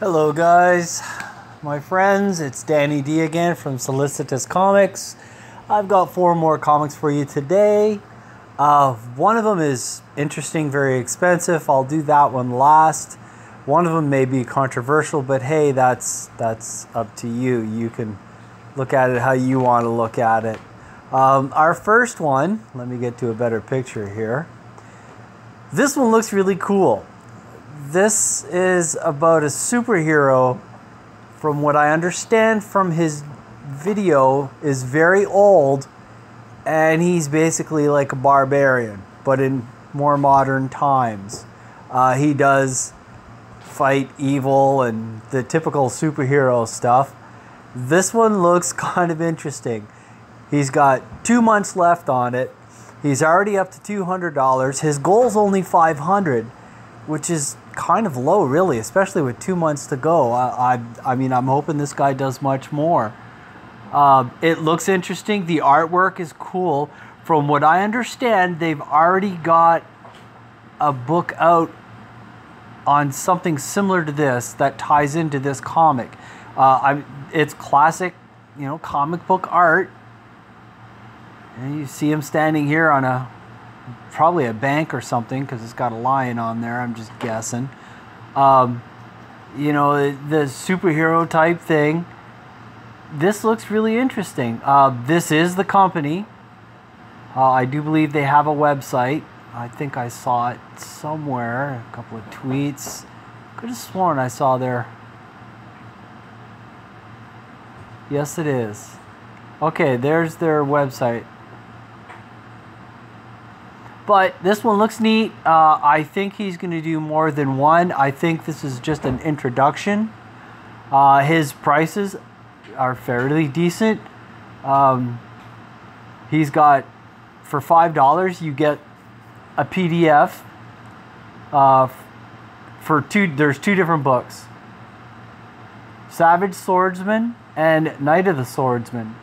Hello, guys, my friends. It's Danny D again from Solicitous Comics. I've got four more comics for you today. Uh, one of them is interesting, very expensive. I'll do that one last. One of them may be controversial, but hey, that's that's up to you. You can look at it how you want to look at it. Um, our first one, let me get to a better picture here. This one looks really cool. This is about a superhero, from what I understand from his video, is very old, and he's basically like a barbarian, but in more modern times. Uh, he does fight evil and the typical superhero stuff. This one looks kind of interesting. He's got two months left on it. He's already up to $200. His goal's only 500 which is kind of low, really, especially with two months to go. I, I, I mean, I'm hoping this guy does much more. Uh, it looks interesting. The artwork is cool. From what I understand, they've already got a book out on something similar to this that ties into this comic. Uh, it's classic, you know, comic book art. And you see him standing here on a probably a bank or something because it's got a lion on there. I'm just guessing. Um, you know, the superhero type thing. This looks really interesting. Uh, this is the company. Uh, I do believe they have a website. I think I saw it somewhere. A couple of tweets. Could have sworn I saw their. Yes, it is. Okay, there's their website. But this one looks neat. Uh, I think he's going to do more than one. I think this is just an introduction. Uh, his prices are fairly decent. Um, he's got, for $5, you get a PDF. Uh, for two, there's two different books Savage Swordsman and Knight of the Swordsman.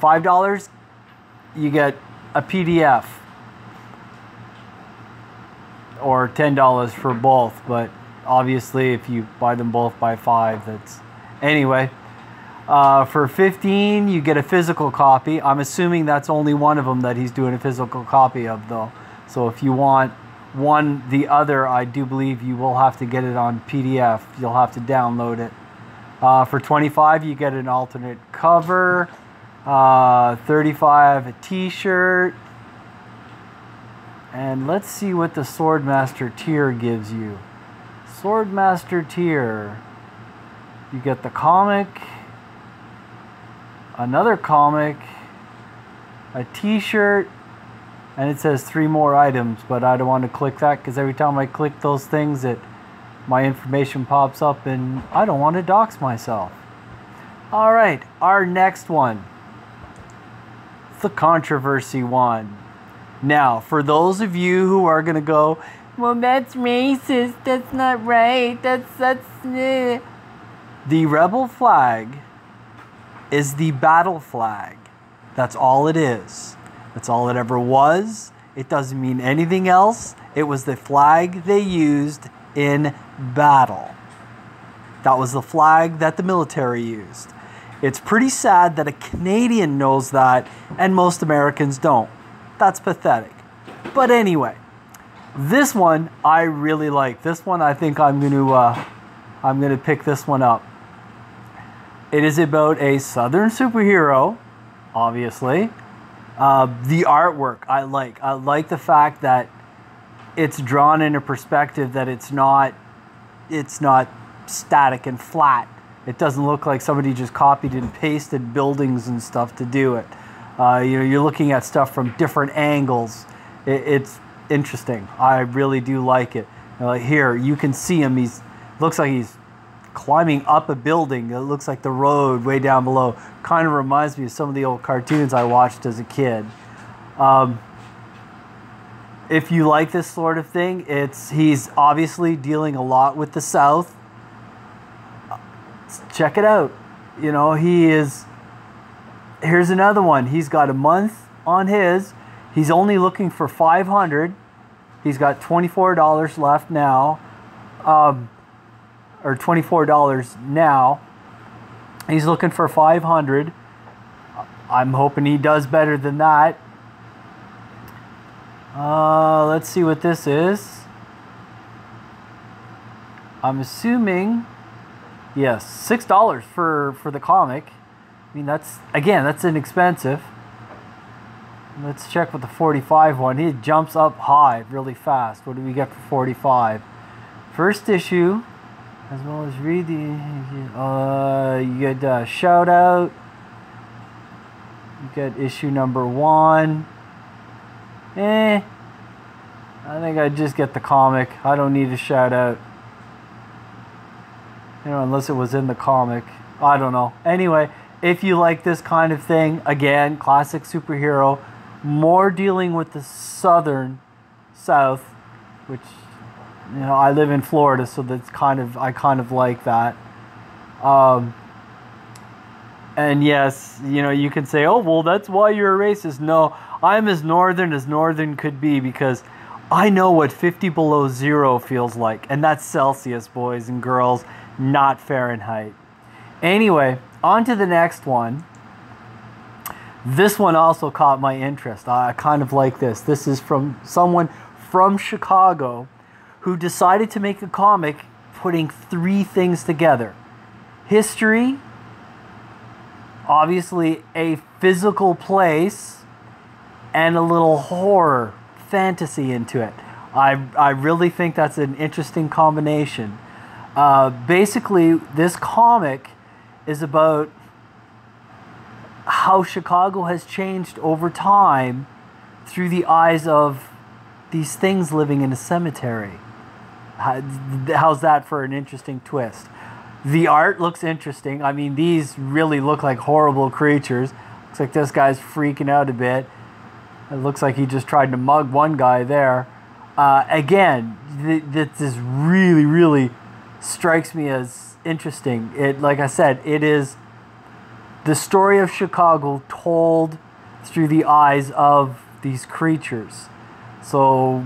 $5, you get a PDF or ten dollars for both. But obviously, if you buy them both by five, that's anyway. Uh, for 15 you get a physical copy i'm assuming that's only one of them that he's doing a physical copy of though so if you want one the other i do believe you will have to get it on pdf you'll have to download it uh, for 25 you get an alternate cover uh, 35 a t-shirt and let's see what the Swordmaster tier gives you. Swordmaster tier. You get the comic, another comic, a t-shirt, and it says three more items, but I don't want to click that because every time I click those things, it my information pops up and I don't want to dox myself. All right, our next one. The controversy one. Now, for those of you who are going to go, well, that's racist. That's not right. That's that's. Eh. The rebel flag is the battle flag. That's all it is. That's all it ever was. It doesn't mean anything else. It was the flag they used in battle. That was the flag that the military used. It's pretty sad that a Canadian knows that and most Americans don't. That's pathetic. But anyway, this one I really like. This one I think I'm going to uh, I'm going to pick this one up. It is about a southern superhero, obviously. Uh, the artwork I like. I like the fact that it's drawn in a perspective that it's not it's not static and flat. It doesn't look like somebody just copied and pasted buildings and stuff to do it. Uh, you know, you're looking at stuff from different angles. It, it's interesting. I really do like it. Know, here, you can see him. He's looks like he's climbing up a building. It looks like the road way down below. Kind of reminds me of some of the old cartoons I watched as a kid. Um, if you like this sort of thing, it's he's obviously dealing a lot with the South. Check it out. You know, he is here's another one. He's got a month on his. He's only looking for 500. He's got $24 left now. Um, or $24 now. He's looking for 500. I'm hoping he does better than that. Uh, let's see what this is. I'm assuming, yes, six dollars for for the comic. I mean, that's again, that's inexpensive. Let's check with the 45 one. He jumps up high really fast. What do we get for 45? First issue, as well as read the. Uh, you get a shout out. You get issue number one. Eh. I think I just get the comic. I don't need a shout out. You know, unless it was in the comic. I don't know. Anyway, if you like this kind of thing, again, classic superhero, more dealing with the southern south, which you know, I live in Florida, so that's kind of I kind of like that. Um, and yes, you know, you can say, "Oh, well, that's why you're a racist." No, I'm as northern as northern could be because I know what 50 below zero feels like, and that's Celsius, boys and girls, not Fahrenheit. Anyway, on to the next one. This one also caught my interest. I kind of like this. This is from someone from Chicago who decided to make a comic putting three things together history, obviously, a physical place, and a little horror fantasy into it. I, I really think that's an interesting combination. Uh, basically, this comic is about how Chicago has changed over time through the eyes of these things living in a cemetery. How's that for an interesting twist? The art looks interesting. I mean, these really look like horrible creatures. Looks like this guy's freaking out a bit. It looks like he just tried to mug one guy there. Uh, again, th- this is really, really strikes me as interesting. It, like I said, it is the story of Chicago told through the eyes of these creatures. So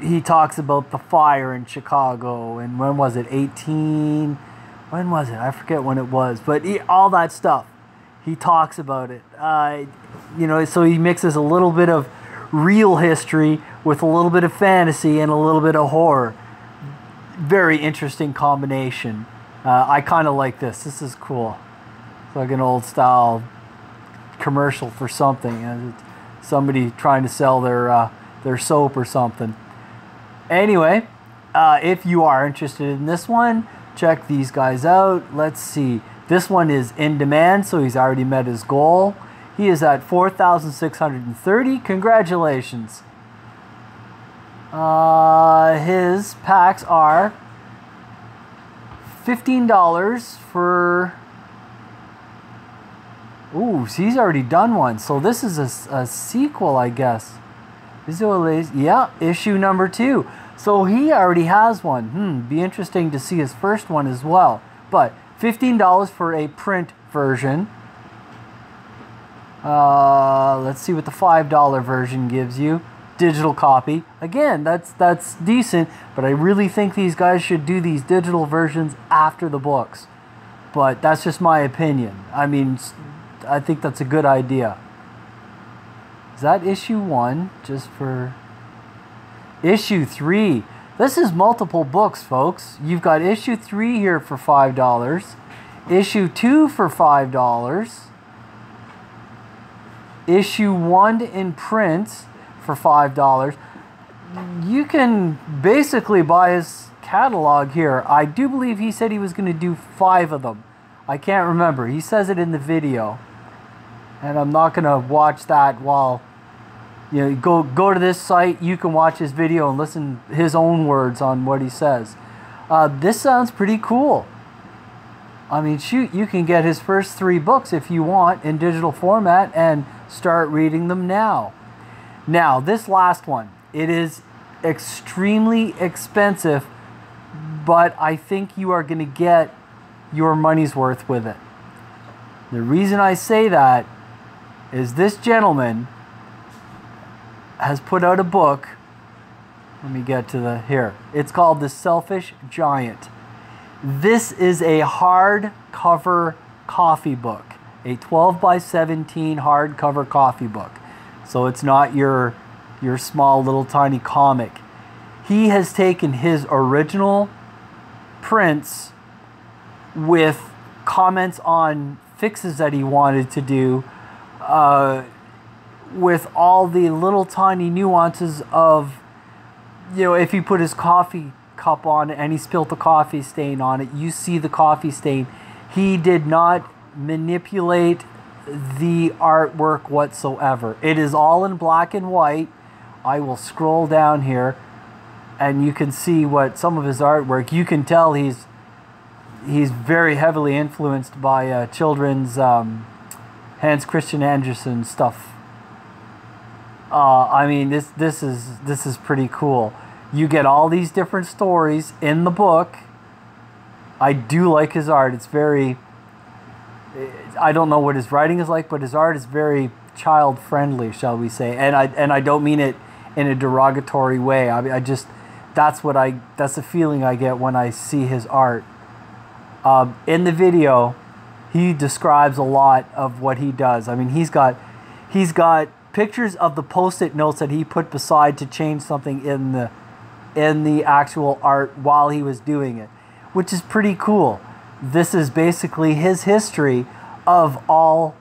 he talks about the fire in Chicago and when was it 18 when was it I forget when it was but he, all that stuff he talks about it uh, you know so he mixes a little bit of real history with a little bit of fantasy and a little bit of horror very interesting combination uh, I kind of like this this is cool it's like an old style commercial for something somebody trying to sell their uh, their soap or something Anyway, uh, if you are interested in this one, check these guys out. Let's see. This one is in demand, so he's already met his goal. He is at 4,630. Congratulations. Uh, his packs are $15 for. Ooh, he's already done one. So this is a, a sequel, I guess. Yeah, issue number two. So he already has one. Hmm, be interesting to see his first one as well. But $15 for a print version. Uh, let's see what the $5 version gives you. Digital copy. Again, that's that's decent, but I really think these guys should do these digital versions after the books. But that's just my opinion. I mean, I think that's a good idea. Is that issue one? Just for issue three. This is multiple books, folks. You've got issue three here for five dollars, issue two for five dollars, issue one in print for five dollars. You can basically buy his catalog here. I do believe he said he was going to do five of them. I can't remember. He says it in the video and I'm not gonna watch that while you know go go to this site. You can watch his video and listen his own words on what he says. Uh, this sounds pretty cool. I mean, shoot, you can get his first three books if you want in digital format and start reading them now. Now, this last one, it is extremely expensive, but I think you are going to get your money's worth with it. The reason I say that is this gentleman has put out a book. Let me get to the here. It's called The Selfish Giant. This is a hardcover coffee book, a 12 by 17 hardcover coffee book. So it's not your your small little tiny comic. He has taken his original prints with comments on fixes that he wanted to do, uh, with all the little tiny nuances of, you know, if he put his coffee cup on and he spilled the coffee stain on it, you see the coffee stain. He did not manipulate the artwork whatsoever. It is all in black and white. I will scroll down here and you can see what some of his artwork. You can tell he's he's very heavily influenced by uh, children's um, Hans Christian Andersen stuff. Uh, I mean, this this is this is pretty cool. You get all these different stories in the book. I do like his art. It's very. I don't know what his writing is like, but his art is very child friendly, shall we say? And I and I don't mean it in a derogatory way. I, I just that's what I that's the feeling I get when I see his art. Um, in the video, he describes a lot of what he does. I mean, he's got he's got pictures of the post-it notes that he put beside to change something in the in the actual art while he was doing it, which is pretty cool. This is basically his history of all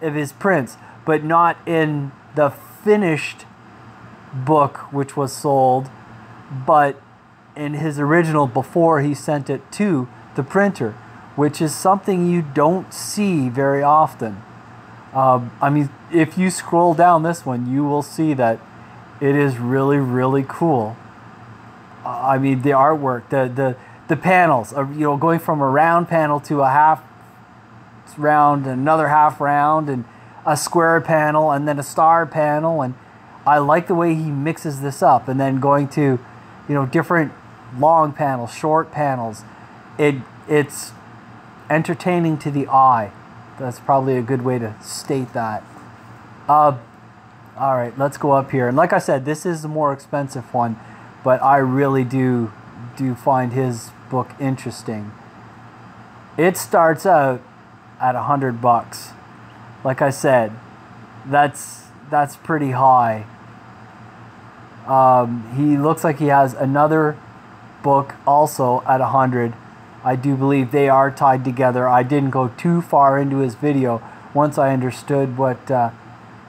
of his prints, but not in the finished book which was sold, but in his original before he sent it to the printer, which is something you don't see very often. Um, I mean, if you scroll down this one, you will see that it is really, really cool. I mean, the artwork, the the the panels, uh, you know, going from a round panel to a half round, another half round, and a square panel, and then a star panel, and I like the way he mixes this up, and then going to, you know, different long panels, short panels. It it's entertaining to the eye. That's probably a good way to state that. Uh, all right, let's go up here. And like I said, this is the more expensive one, but I really do do you find his book interesting. It starts out at a hundred bucks. Like I said, that's that's pretty high. Um, he looks like he has another book also at a hundred I do believe they are tied together. I didn't go too far into his video once I understood what, uh,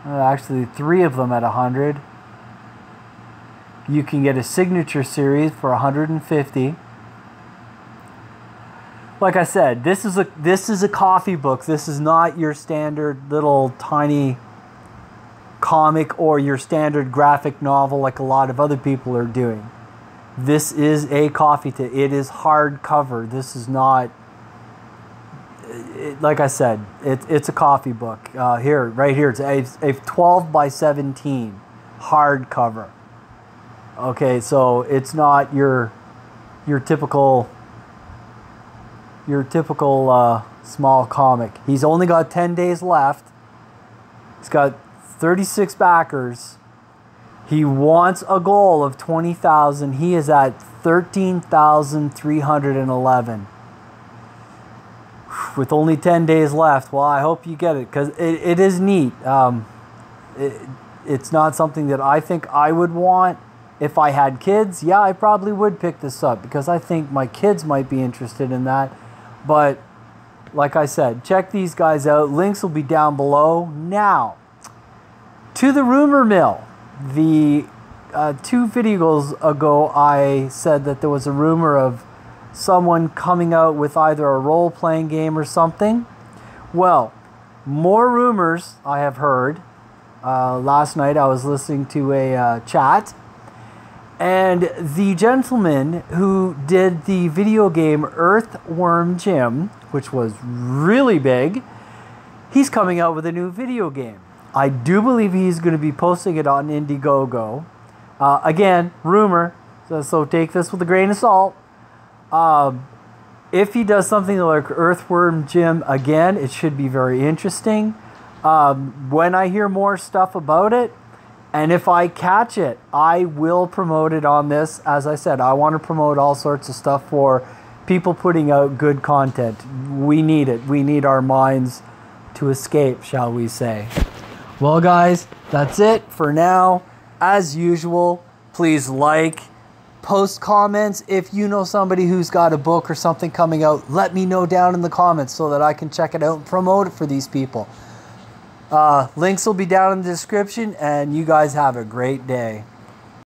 actually, three of them at a 100. You can get a signature series for 150. Like I said, this is a this is a coffee book. This is not your standard little tiny comic or your standard graphic novel like a lot of other people are doing. This is a coffee table. It is hardcover. This is not, it, like I said, it, it's a coffee book. Uh, here, right here, it's a, a 12 by 17 hardcover. Okay, so it's not your your typical your typical uh, small comic. He's only got 10 days left. He's got 36 backers he wants a goal of 20,000. He is at 13,311. With only 10 days left. Well, I hope you get it because it, it is neat. Um, it, it's not something that I think I would want. If I had kids, yeah, I probably would pick this up because I think my kids might be interested in that. But like I said, check these guys out. Links will be down below. Now, to the rumor mill the uh, two videos ago, I said that there was a rumor of someone coming out with either a role playing game or something. Well, more rumors I have heard. Uh, last night I was listening to a uh, chat, and the gentleman who did the video game Earthworm Jim, which was really big, he's coming out with a new video game. I do believe he's going to be posting it on Indiegogo. Uh, again, rumor, so, so, take this with a grain of salt. Um, if he does something like Earthworm Jim again, it should be very interesting. Um, when I hear more stuff about it, and if I catch it, I will promote it on this. As I said, I want to promote all sorts of stuff for people putting out good content. We need it. We need our minds to escape, shall we say. Well, guys, that's it for now. As usual, please like, post comments. If you know somebody who's got a book or something coming out, let me know down in the comments so that I can check it out and promote it for these people. Uh, links will be down in the description, and you guys have a great day.